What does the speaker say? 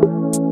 you